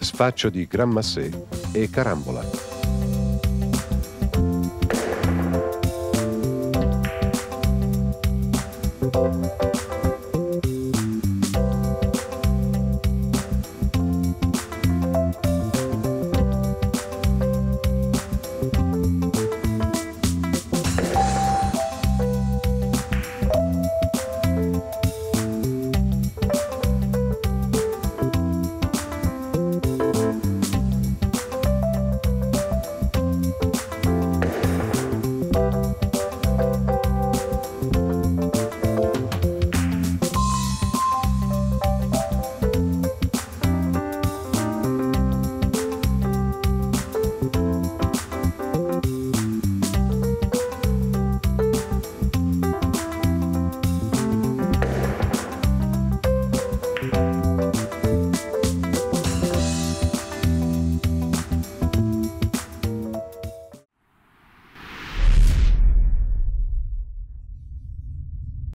sfaccio di Gran Massé e Carambola.